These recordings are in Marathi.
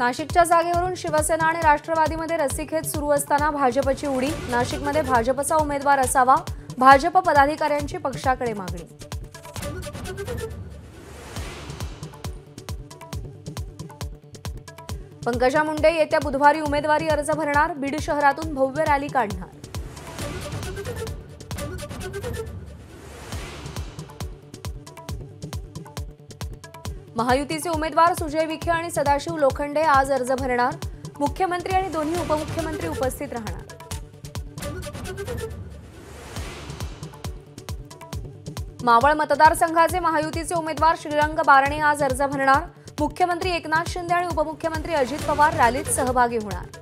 नाशिकच्या जागेवरून शिवसेना आणि राष्ट्रवादीमध्ये रस्सीखेच सुरू असताना भाजपची उडी. नाशिकमध्ये भाजपचा उमेदवार असावा. भाजप पदाधिकाऱ्यांची पक्षाकडे मागणी. पंकजा मुंडे येत्या बुधवारी उमेदवारी अर्ज भरणार. बीड शहरातून भव्य रॅली काढणार. महायुतीचे उमेदवार सुजय विखे आणि सदाशिव लोखंडे आज अर्ज भरणार. मुख्यमंत्री आणि दोन्ही उपमुख्यमंत्री उपस्थित राहणार. मावळ मतदारसंघाचे महायुतीचे उमेदवार श्रीरंग बारणे आज अर्ज भरणार. मुख्यमंत्री एकनाथ शिंदे आणि उपमुख्यमंत्री अजित पवार रॅलीत सहभागी होणार.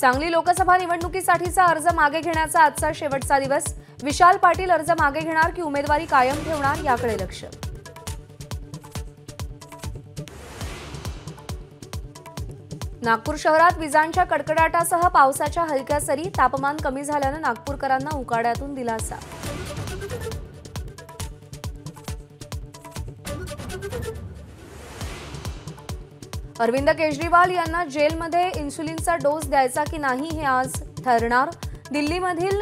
सांगली लोकसभा निवडणुकीसाठीचा अर्ज मागे घेण्याचा आजचा शेवटचा दिवस. विशाल पाटील अर्ज मागे घेणार की उमेदवारी कायम ठेवणार याकडे लक्ष. नागपूर शहरात विजांच्या कडकडाटासह पावसाच्या हलक्या सरी तापमान कमी झाल्यानं नागपूरकरांना उकाड्यातून दिलासा. अरविंद केजरीवाल यांना जेलमध्ये इन्सुलिनचा डोस द्यायचा की नाही हे आज ठरणार. दिल्लीमधील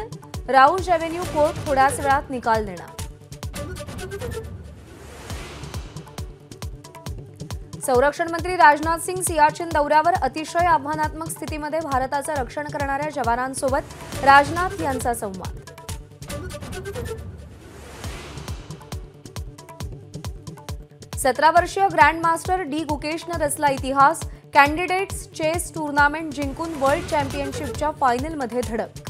राऊज एव्हेन्यू कोर्ट थोड्याच वेळात निकाल देणार. संरक्षण मंत्री राजनाथ सिंग सियाचिन दौऱ्यावर अतिशय आव्हानात्मक स्थितीमध्ये भारताचं रक्षण करणाऱ्या जवानांसोबत राजनाथ यांचा संवाद. सतरा वर्षीय ग्रँडमास्टर डी गुकेशनं रचला इतिहास कॅन्डिडेट्स चेस टुर्नामेंट जिंकून वर्ल्ड चॅम्पियनशिपच्या फायनलमध्ये धडक.